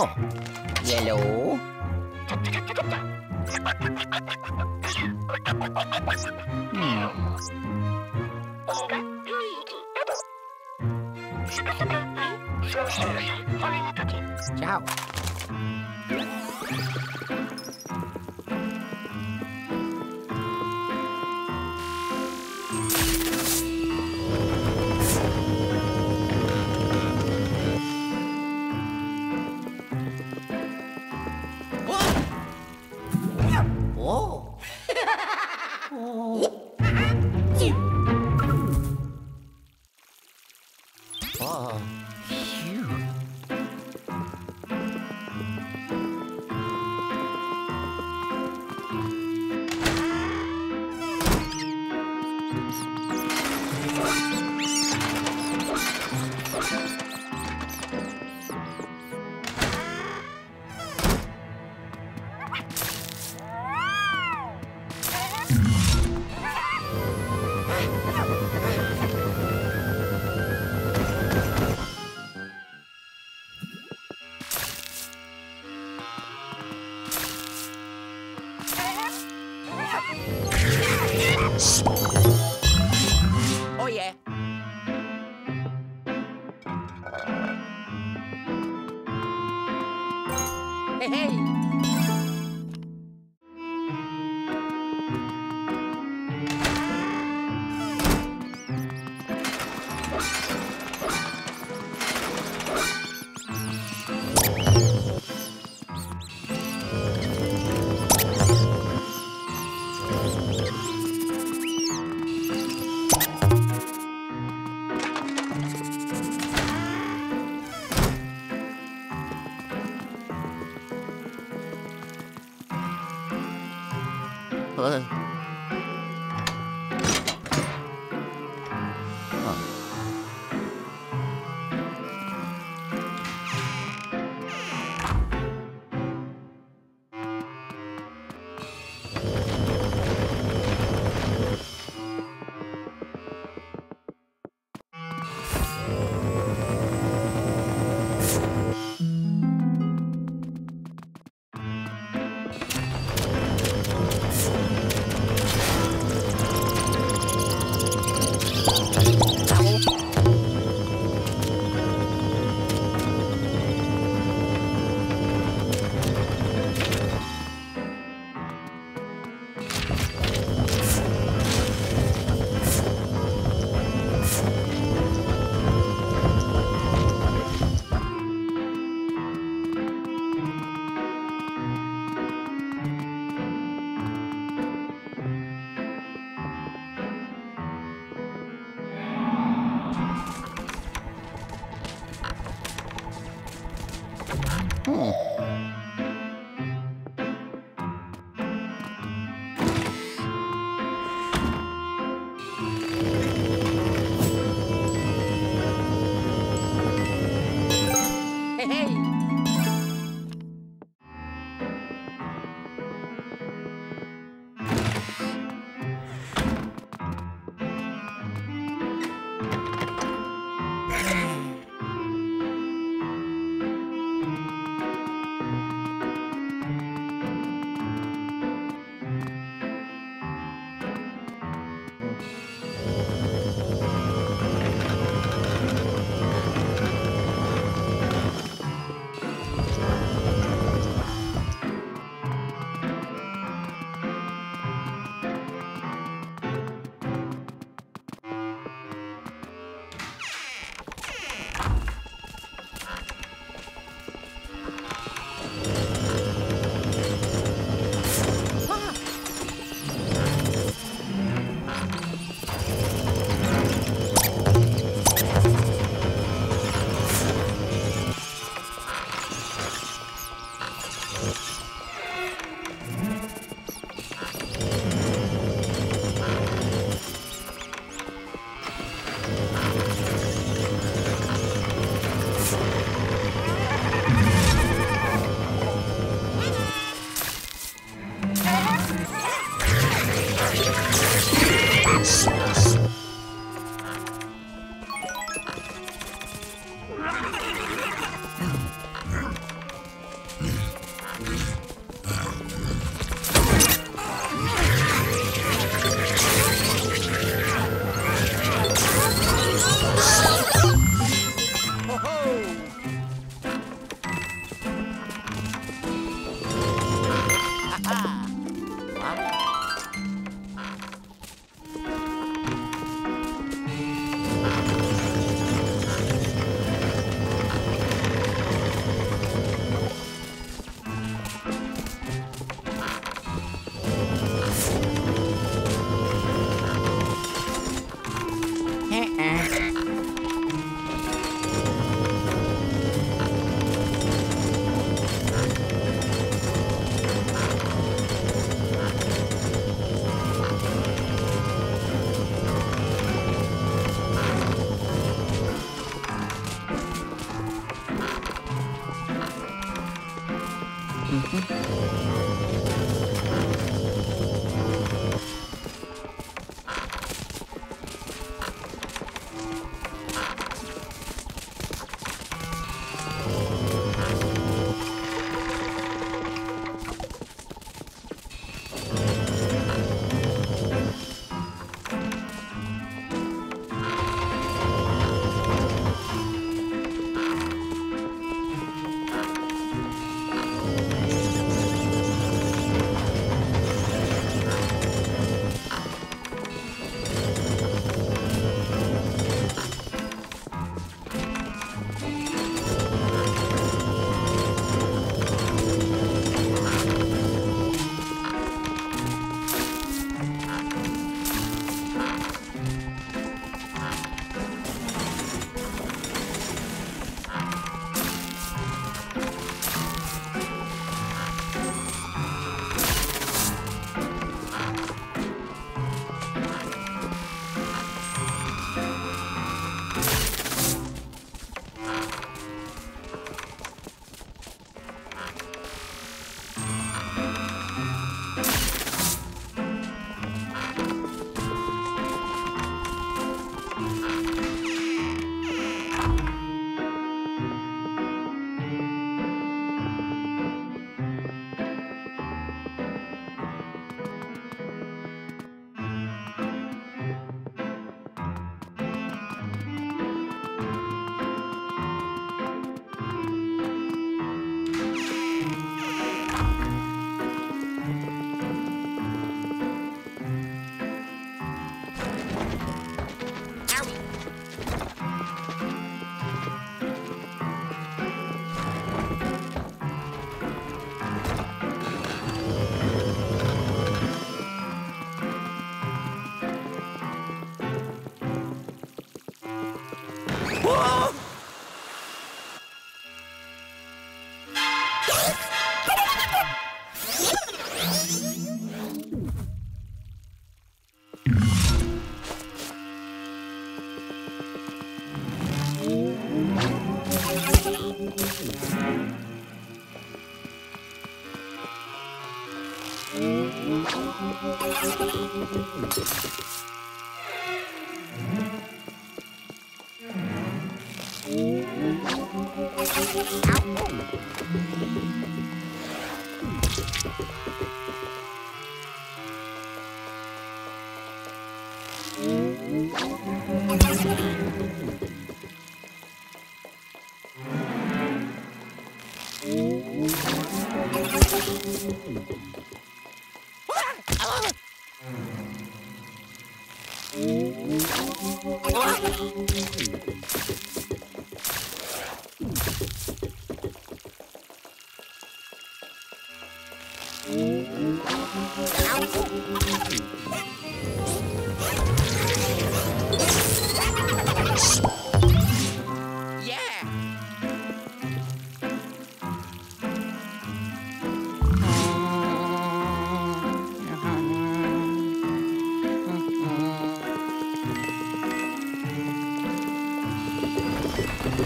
Oh, yellow. Hmm. Ciao. Oh.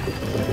Uh. Huh. Mhm.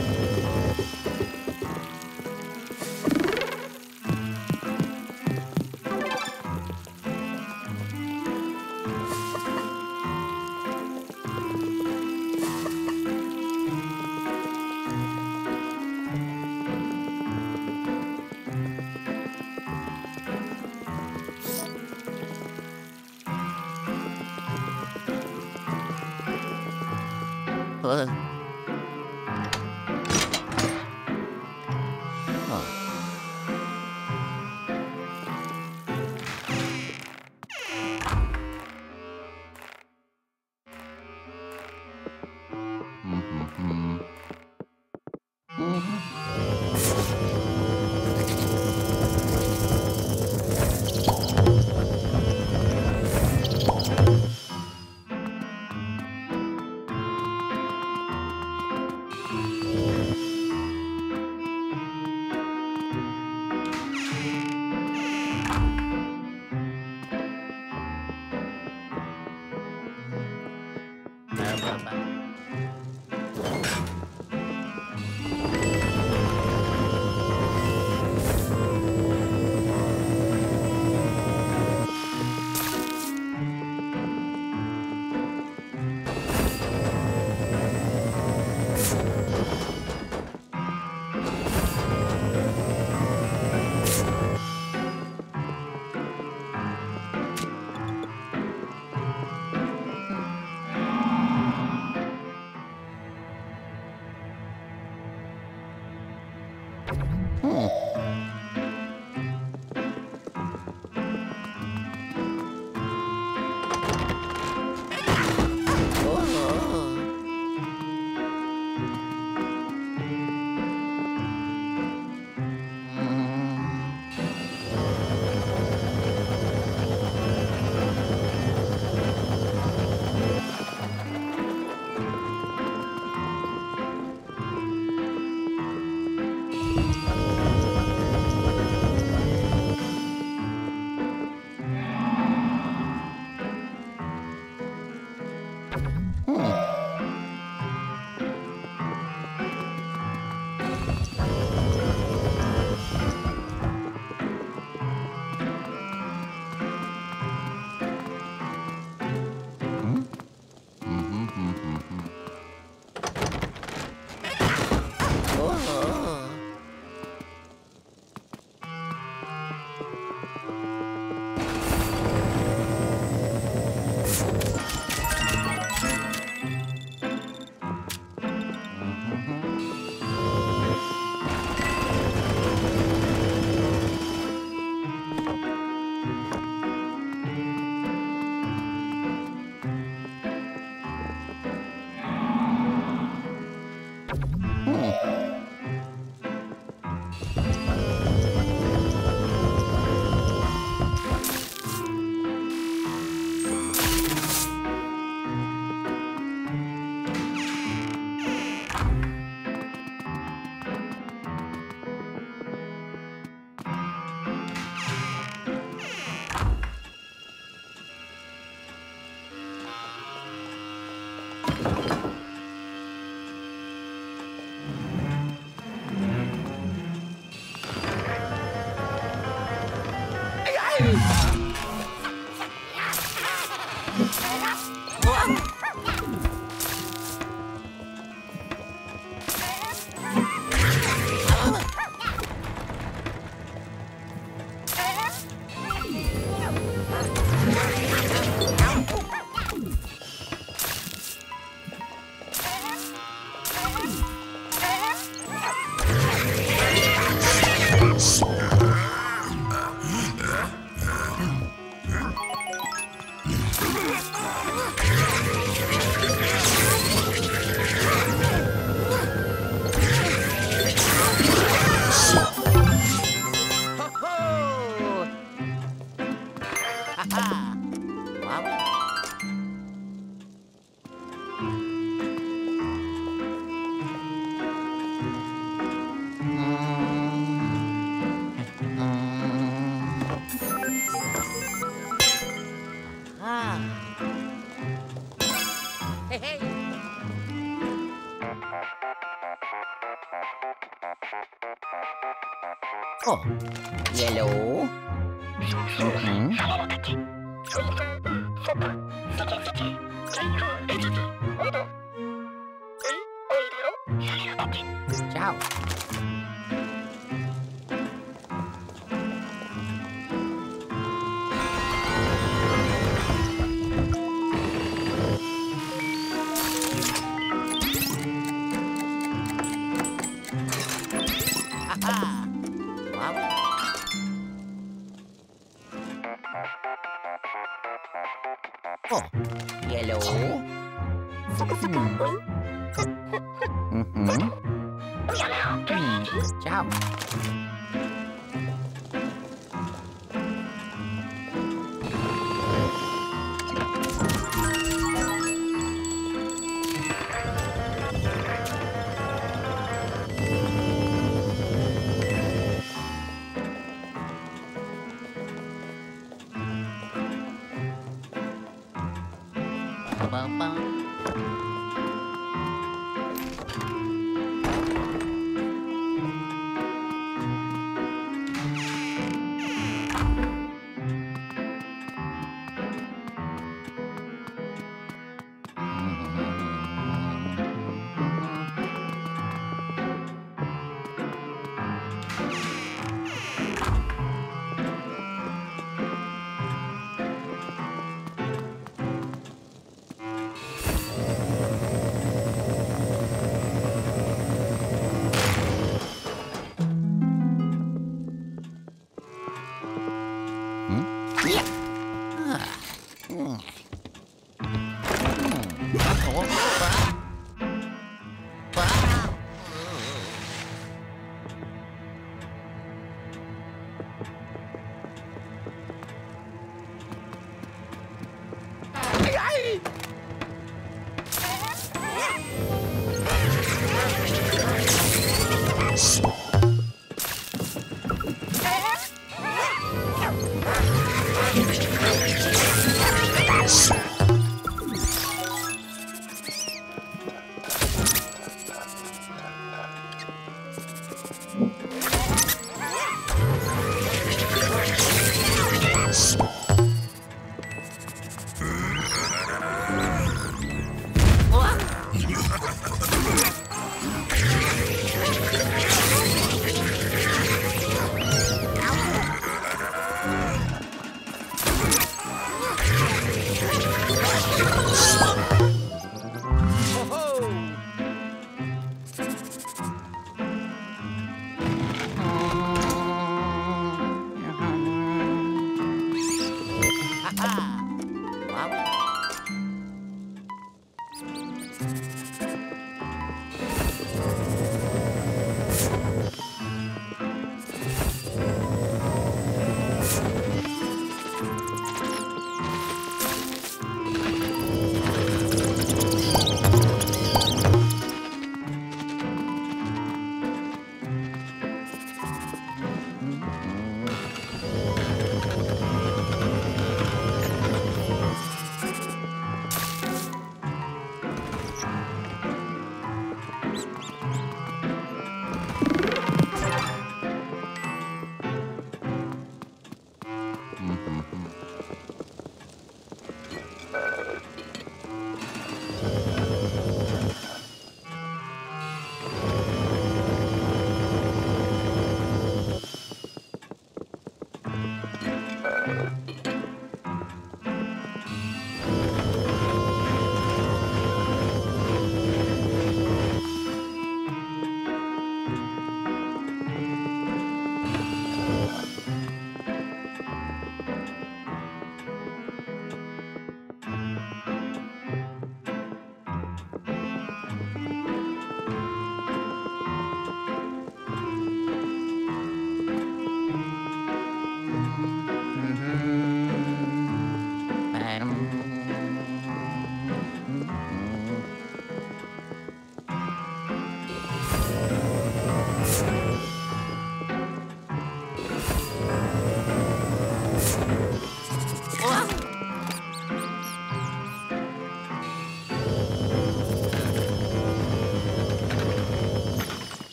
Mm-hmm. Hmm. 아. 헤헤. 어. 옐로우. 응. 음. Mhm. Ciao. Okay.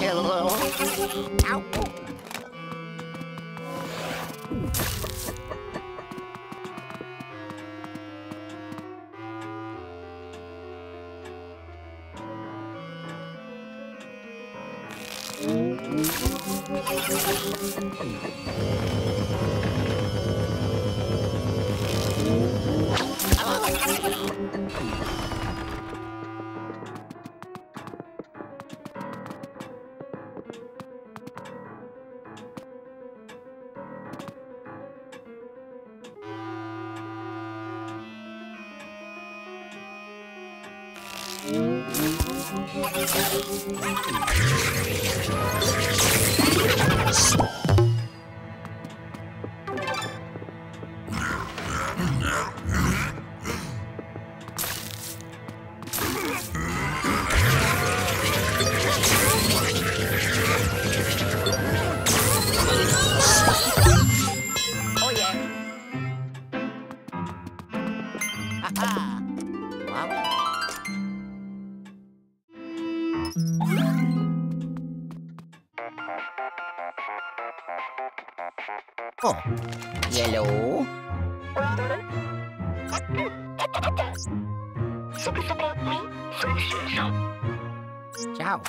Hello. Oh Tchau.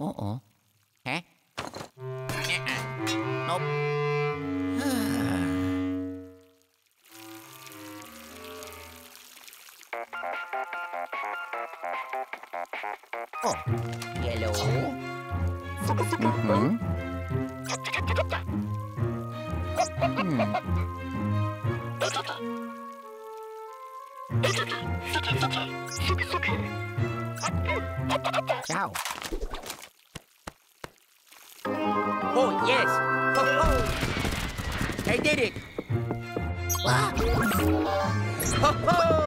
Oh.